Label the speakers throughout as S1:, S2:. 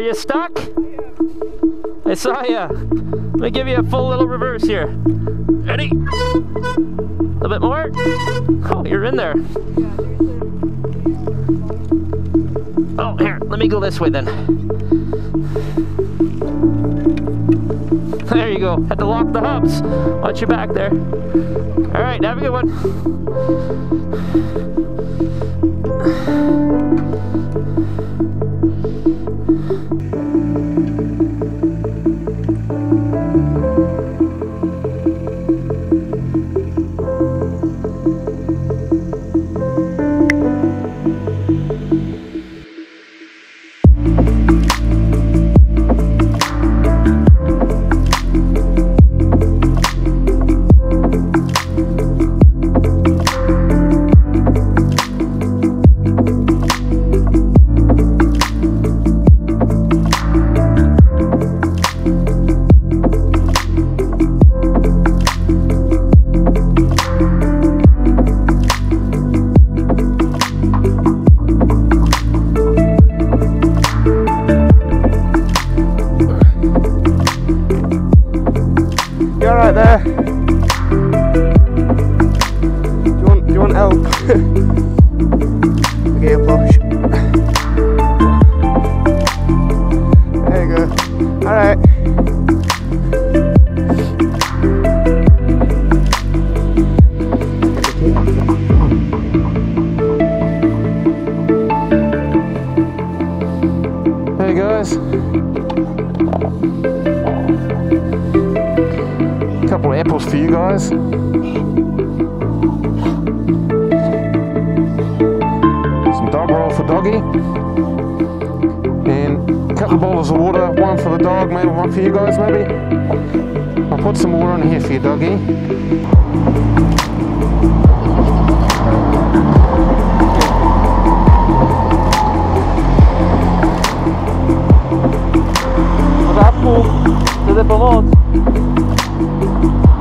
S1: you stuck? I saw you. Let me give you a full little reverse here. Ready? A little bit more. Oh, you're in there. Oh, here, let me go this way then. There you go. Had to lock the hubs. Watch your back there. All right, have a good one.
S2: You alright there? Couple of apples for you guys. Some dog roll for doggy. And a couple of bottles of water, one for the dog, maybe one for you guys maybe. I'll put some water in here for you doggy.
S1: To the bolot.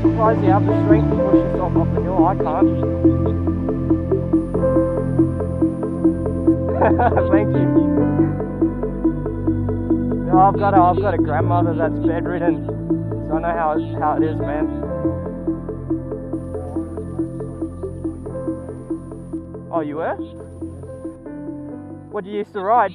S2: surprised you have the strength to push yourself off the hill. I can't. Thank you. No, I've got a, I've got a grandmother that's bedridden, so I know how it, how it is, man. Oh, you were? What do you used to ride?